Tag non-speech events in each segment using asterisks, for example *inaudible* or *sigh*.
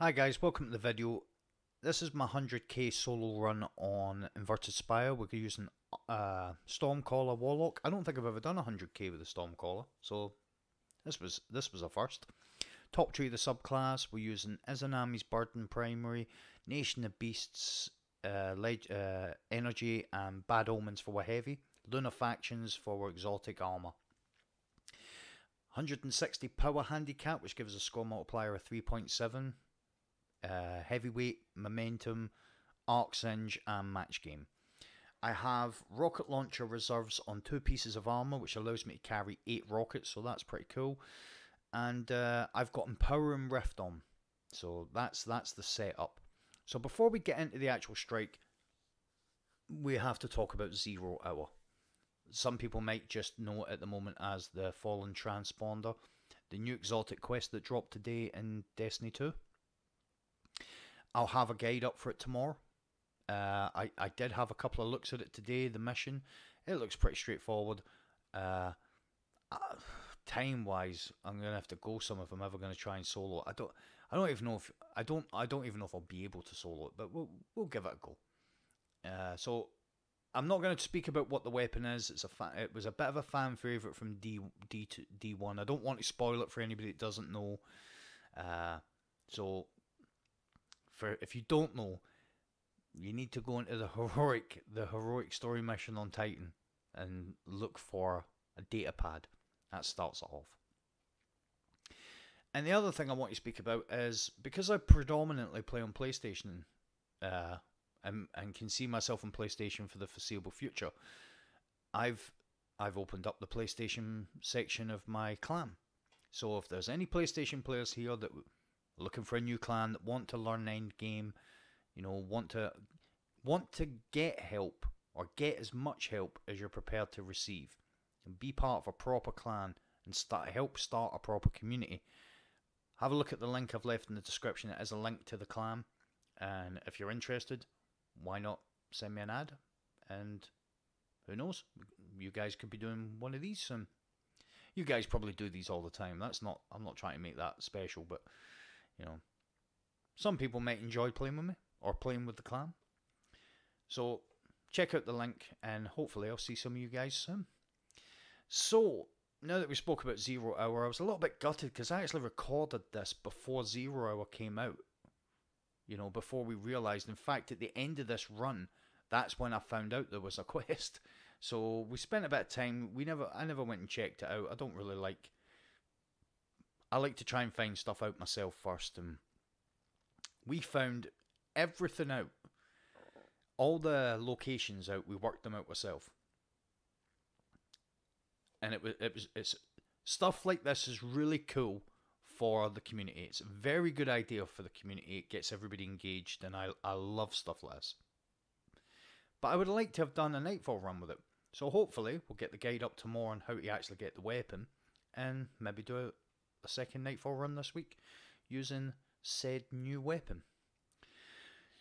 Hi guys, welcome to the video. This is my 100k solo run on Inverted Spire. We're using uh, Stormcaller Warlock. I don't think I've ever done 100k with a Stormcaller, so this was this was a first. Top tree the subclass. We're using Izanami's Burden primary, Nation of Beasts, uh, uh, Energy, and Bad Omens for heavy. Lunafactions for exotic armor. 160 power handicap, which gives a score multiplier of 3.7 uh, heavyweight, momentum, arc singe, and match game. I have rocket launcher reserves on two pieces of armor, which allows me to carry eight rockets, so that's pretty cool. And uh, I've got empowering rift on, so that's that's the setup. So before we get into the actual strike, we have to talk about zero hour. Some people might just know it at the moment as the Fallen Transponder, the new exotic quest that dropped today in Destiny 2. I'll have a guide up for it tomorrow. Uh, I, I did have a couple of looks at it today, the mission. It looks pretty straightforward. Uh, *sighs* uh, time wise, I'm gonna have to go some if I'm ever gonna try and solo. I don't I don't even know if I don't I don't even know if I'll be able to solo it, but we'll we'll give it a go. Uh, so I'm not going to speak about what the weapon is. It's a fa- it was a bit of a fan favorite from D D to D one. I don't want to spoil it for anybody that doesn't know. Uh, so for if you don't know, you need to go into the *laughs* heroic the heroic story mission on Titan and look for a data pad. That starts it off. And the other thing I want to speak about is because I predominantly play on PlayStation, uh, and, and can see myself on PlayStation for the foreseeable future, I've I've opened up the PlayStation section of my clan. So if there's any PlayStation players here that looking for a new clan that want to learn end game, you know, want to want to get help or get as much help as you're prepared to receive, and be part of a proper clan and start help start a proper community. Have a look at the link I've left in the description. It is a link to the clan, and if you're interested, why not send me an ad? And who knows, you guys could be doing one of these soon. You guys probably do these all the time. That's not. I'm not trying to make that special, but you know, some people might enjoy playing with me or playing with the clan. So check out the link and hopefully I'll see some of you guys soon. So now that we spoke about Zero Hour, I was a little bit gutted because I actually recorded this before Zero Hour came out. You know, before we realised, in fact, at the end of this run, that's when I found out there was a *laughs* quest. So we spent a bit of time. We never, I never went and checked it out. I don't really like I like to try and find stuff out myself first, and we found everything out. All the locations out, we worked them out ourselves, and it was it was it's stuff like this is really cool for the community. It's a very good idea for the community. It gets everybody engaged, and I I love stuff like this. But I would like to have done a nightfall run with it. So hopefully we'll get the guide up tomorrow on how to actually get the weapon, and maybe do a second Nightfall run this week using said new weapon.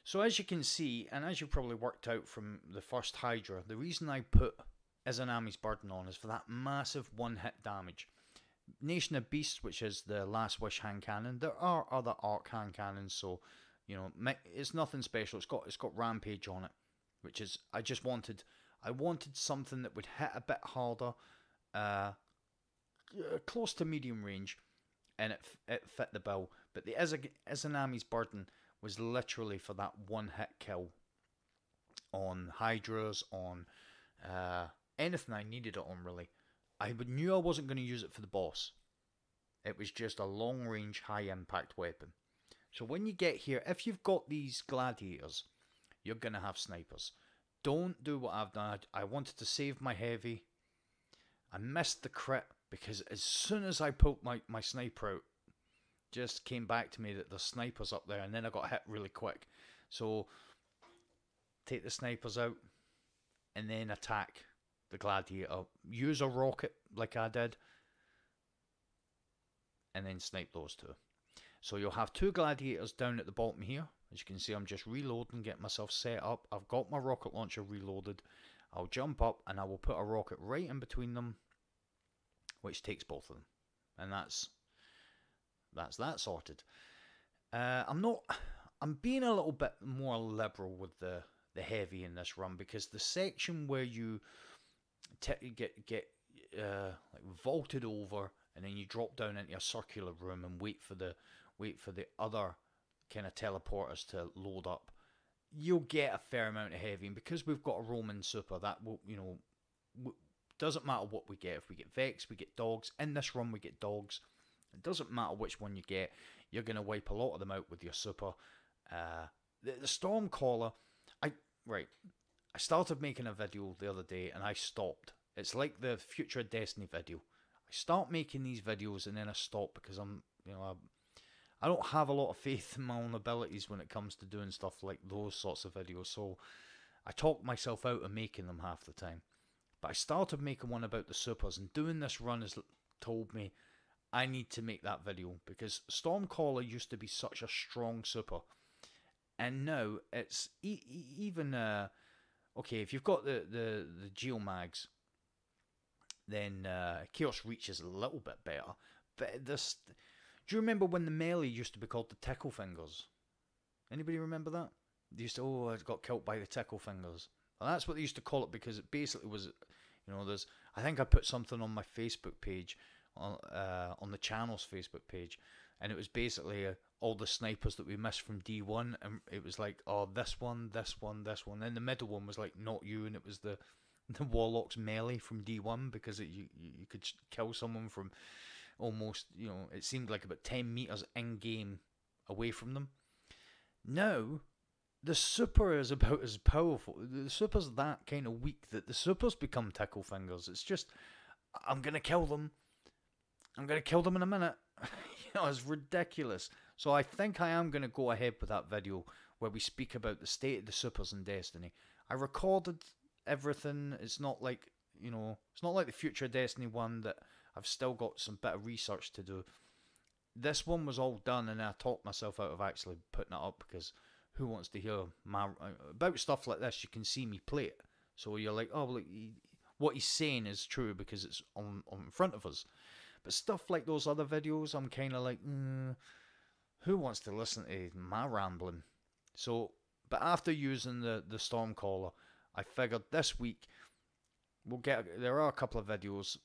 So as you can see, and as you probably worked out from the first Hydra, the reason I put Izanami's Burden on is for that massive one-hit damage. Nation of Beasts, which is the Last Wish hand cannon, there are other arc hand cannons, so you know it's nothing special. It's got it's got Rampage on it, which is I just wanted I wanted something that would hit a bit harder, uh, close to medium range, and it it fit the bill. But the Izanami's burden was literally for that one hit kill on Hydras, on uh, anything I needed it on really. I knew I wasn't going to use it for the boss. It was just a long range, high impact weapon. So when you get here, if you've got these gladiators, you're going to have snipers. Don't do what I've done. I wanted to save my heavy. I missed the crit because as soon as I poked my, my sniper out, just came back to me that the sniper's up there, and then I got hit really quick. So take the snipers out, and then attack the gladiator. Use a rocket like I did, and then snipe those two. So you'll have two gladiators down at the bottom here. As you can see, I'm just reloading, getting myself set up. I've got my rocket launcher reloaded. I'll jump up and I will put a rocket right in between them which takes both of them, and that's that's that sorted. Uh, I'm not. I'm being a little bit more liberal with the the heavy in this run because the section where you te- get get uh, like vaulted over and then you drop down into a circular room and wait for the wait for the other kind of teleporters to load up. You'll get a fair amount of heavy, and because we've got a roaming super, that will you know doesn't matter what we get. If we get Vex, we get dogs. In this run, we get dogs. It doesn't matter which one you get. You're gonna wipe a lot of them out with your super. Uh, the, the Stormcaller, I right. I started making a video the other day and I stopped. It's like the Future Destiny video. I start making these videos and then I stop because I'm, you know, I, I don't have a lot of faith in my own abilities when it comes to doing stuff like those sorts of videos. So I talk myself out of making them half the time. But I started making one about the supers and doing this run has told me I need to make that video because Stormcaller used to be such a strong super. And now it's e- even uh, okay if you've got the the the geomags then uh, Chaos Reach is a little bit better. But this, do you remember when the melee used to be called the Tickle Fingers? Anybody remember that? They used to oh it got killed by the Tickle Fingers. Well, that's what they used to call it because it basically was, you know, there's. I think I put something on my Facebook page, on uh, on the channel's Facebook page, and it was basically uh, all the snipers that we missed from D1, and it was like, oh, this one, this one, this one, and the middle one was like not you, and it was the *laughs* the Warlock's melee from D1 because it, you you could kill someone from almost you know it seemed like about 10 meters in game away from them. Now the super is about as powerful. The super's that kind of weak that the supers become tickle fingers. It's just I'm gonna kill them. I'm gonna kill them in a minute. *laughs* you know, it's ridiculous. So I think I am gonna go ahead with that video where we speak about the state of the supers in Destiny. I recorded everything. It's not like you know, it's not like the future Destiny one that I've still got some bit of research to do. This one was all done, and I talked myself out of actually putting it up because who wants to hear my about stuff like this? You can see me play it, so you're like, oh, he, what he's saying is true because it's on on in front of us. But stuff like those other videos, I'm kind of like, mm, who wants to listen to my rambling? So, but after using the the storm caller, I figured this week we'll get. There are a couple of videos.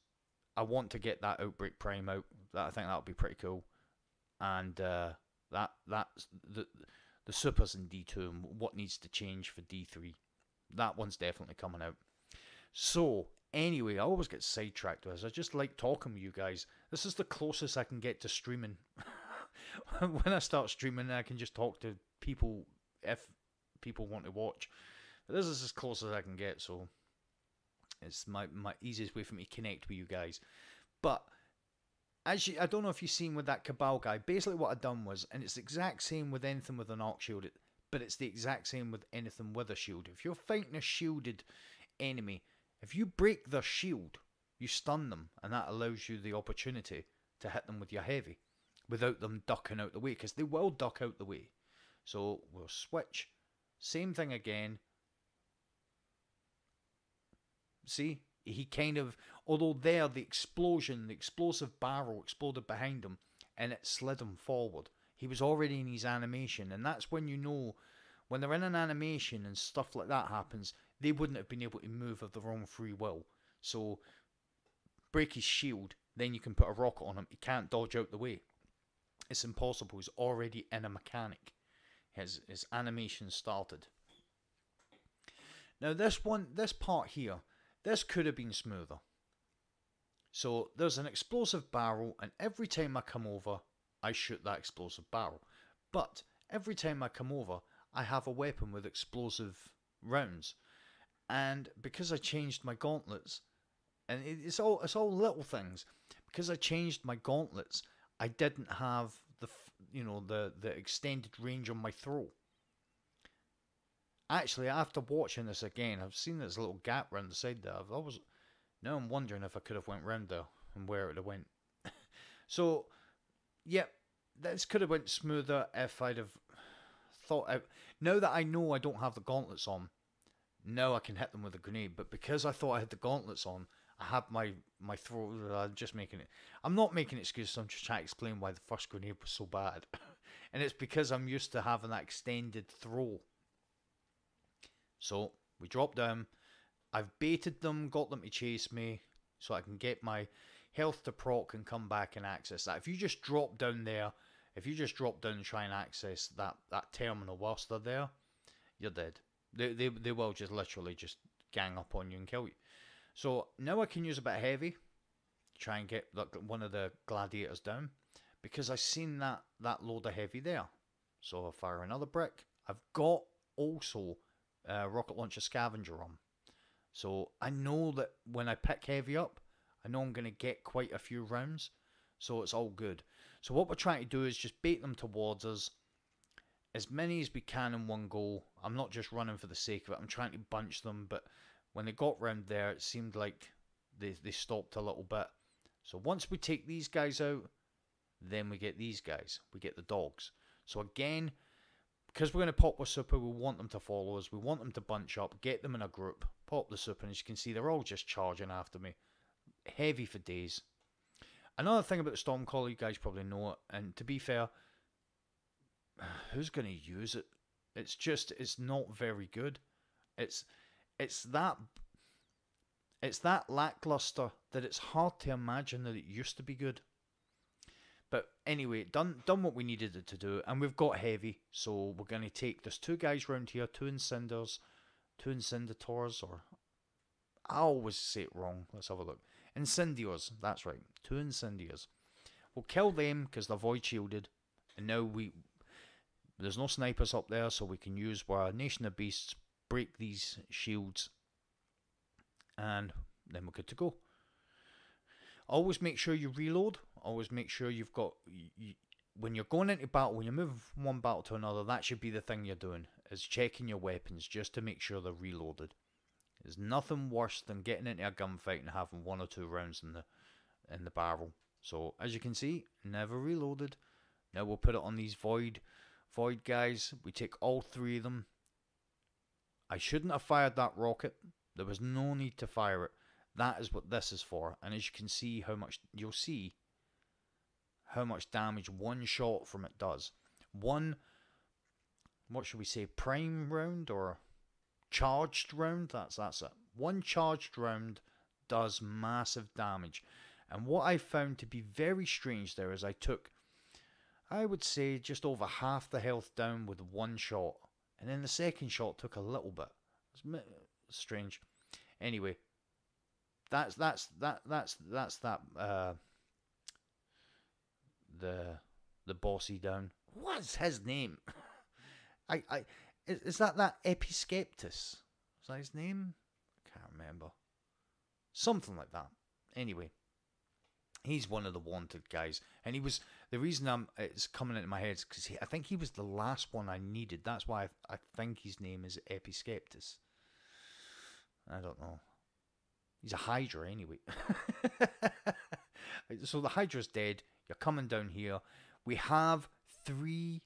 I want to get that Outbreak Prime out. That I think that would be pretty cool. And uh, that that's the the supers in D two and what needs to change for D three. That one's definitely coming out. So anyway, I always get sidetracked with this. I just like talking with you guys. This is the closest I can get to streaming. *laughs* when I start streaming, I can just talk to people if people want to watch. But this is as close as I can get, so it's my, my easiest way for me to connect with you guys. But as you, I don't know if you've seen with that Cabal guy, basically what I've done was, and it's the exact same with anything with an Arc Shield, but it's the exact same with anything with a shield. If you're fighting a shielded enemy, if you break their shield, you stun them, and that allows you the opportunity to hit them with your heavy without them ducking out the way, because they will duck out the way. So we'll switch. Same thing again. See, he kind of, although there the explosion, the explosive barrel exploded behind him and it slid him forward. He was already in his animation, and that's when you know when they're in an animation and stuff like that happens, they wouldn't have been able to move of their own free will. So break his shield, then you can put a rocket on him. He can't dodge out the way. It's impossible. He's already in a mechanic. His his animation started. Now this one, this part here, this could have been smoother. So there's an explosive barrel, and every time I come over, I shoot that explosive barrel. But every time I come over, I have a weapon with explosive rounds. And because I changed my gauntlets, and it's all it's all little things. Because I changed my gauntlets, I didn't have the you know the the extended range on my throw. Actually, after watching this again, I've seen this little gap around the side there. I've always now I'm wondering if I could have went round there and where it would have went. *laughs* so, yep, this could have went smoother if I'd have thought out. Now that I know I don't have the gauntlets on, now I can hit them with a grenade. But because I thought I had the gauntlets on, I had my my throw. I'm uh, just making it. I'm not making excuses. I'm just trying to explain why the first grenade was so bad. *laughs* and it's because I'm used to having that extended throw. So we drop down. I've baited them, got them to chase me, so I can get my health to proc and come back and access that. If you just drop down there, if you just drop down and try and access that, that terminal whilst they're there, you're dead. They, they, they will just literally just gang up on you and kill you. So now I can use a bit heavy, try and get one of the gladiators down, because I've seen that, that load of heavy there. So I fire another brick. I've got also a rocket launcher scavenger on. So I know that when I pick heavy up, I know I'm going to get quite a few rounds. So it's all good. So what we're trying to do is just bait them towards us. As many as we can in one go. I'm not just running for the sake of it. I'm trying to bunch them. But when they got round there, it seemed like they, they stopped a little bit. So once we take these guys out, then we get these guys. We get the dogs. So again, because we're going to pop with super, we want them to follow us. We want them to bunch up, get them in a group, pop the super, and as you can see, they're all just charging after me. Heavy for days. Another thing about the Stormcaller, you guys probably know it, and to be fair, *sighs* who's going to use it? It's just, it's not very good. It's, it's that, it's that lackluster that it's hard to imagine that it used to be good. But anyway, done done what we needed it to do, and we've got heavy, so we're going to take. There's two guys round here, two incenders, two incinerators, or I always say it wrong. Let's have a look. Incendiors, that's right, two Incendiors. We'll kill them because they're void shielded, and now we there's no snipers up there, so we can use our Nation of Beasts, break these shields, and then we're good to go. Always make sure you reload always make sure you've got you, when you're going into battle, when you move from one battle to another, that should be the thing you're doing is checking your weapons just to make sure they're reloaded. There's nothing worse than getting into a gunfight and having one or two rounds in the in the barrel. So as you can see, never reloaded. Now we'll put it on these void void guys. We take all three of them. I shouldn't have fired that rocket. There was no need to fire it. That is what this is for. And as you can see how much you'll see how much damage one shot from it does. One, what should we say, prime round or charged round? That's that's it. One charged round does massive damage. And what I found to be very strange there is I took, I would say, just over half the health down with one shot. And then the second shot took a little bit. It's strange. Anyway, that's that's that that's that's that uh, the the bossy down. What's his name? *laughs* I I is, is that that Episceptus? Is that his name? I can't remember. Something like that. Anyway, he's one of the wanted guys, and he was the reason I'm it's coming into my head is because I think he was the last one I needed. That's why I, I think his name is Episceptus. I don't know. He's a Hydra anyway. *laughs* so the Hydra's dead. You're coming down here. We have three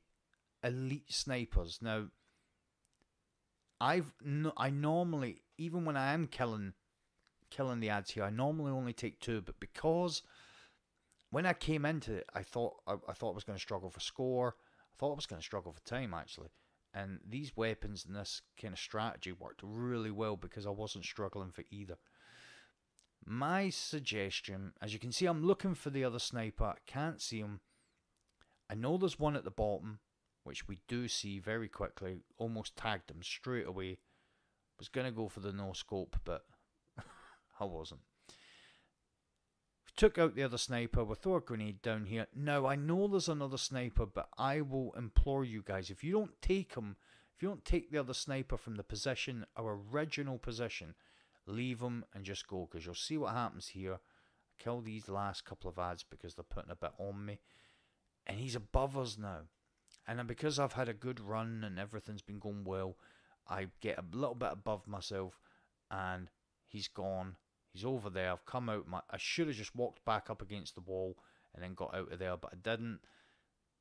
elite snipers. Now, I've I normally even when I am killing killing the ads here, I normally only take two, but because when I came into it, I thought I, I thought I was going to struggle for score. I thought I was going to struggle for time actually. And these weapons and this kind of strategy worked really well because I wasn't struggling for either. My suggestion, as you can see, I'm looking for the other sniper. I can't see him. I know there's one at the bottom, which we do see very quickly. Almost tagged him straight away. Was going to go for the no scope, but *laughs* I wasn't. We took out the other sniper. We'll throw a grenade down here. Now, I know there's another sniper, but I will implore you guys, if you don't take him, if you don't take the other sniper from the position, our original position, leave them and just go because you'll see what happens here. kill these last couple of ads because they're putting a bit on me. And he's above us now. And because I've had a good run and everything's been going well, I get a little bit above myself and he's gone. He's over there. I've come out. My, I should have just walked back up against the wall and then got out of there, but I didn't.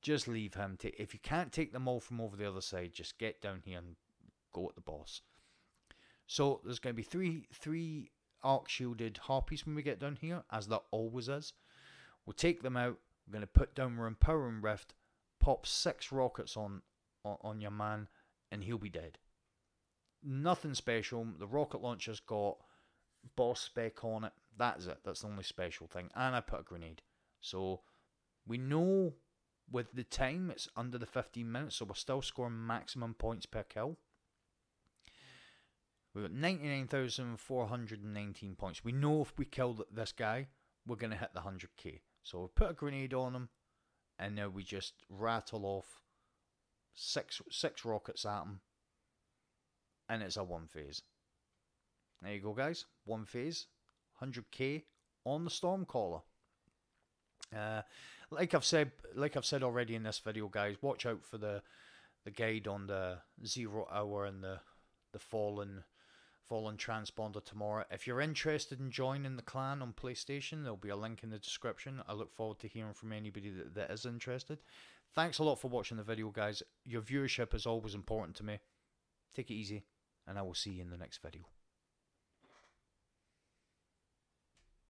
Just leave him. To, if you can't take them all from over the other side, just get down here and go at the boss. So there's going to be three three arc shielded harpies when we get down here, as there always is. We'll take them out. We're going to put down our empowering rift, pop six rockets on, on on your man, and he'll be dead. Nothing special. The rocket launcher's got boss spec on it. That's it. That's the only special thing. And I put a grenade. So we know with the time it's under the 15 minutes, so we're still scoring maximum points per kill. We've got 99,419 points. We know if we kill this guy, we're going to hit the 100k. So we put a grenade on him, and now we just rattle off six six rockets at him, and it's a one phase. There you go, guys. One phase, 100k on the Stormcaller. Uh, like I've said, like I've said already in this video, guys, watch out for the the guide on the zero hour and the the fallen fallen transponder tomorrow. If you're interested in joining the clan on PlayStation, there'll be a link in the description. I look forward to hearing from anybody that, that is interested. Thanks a lot for watching the video, guys. Your viewership is always important to me. Take it easy, and I will see you in the next video.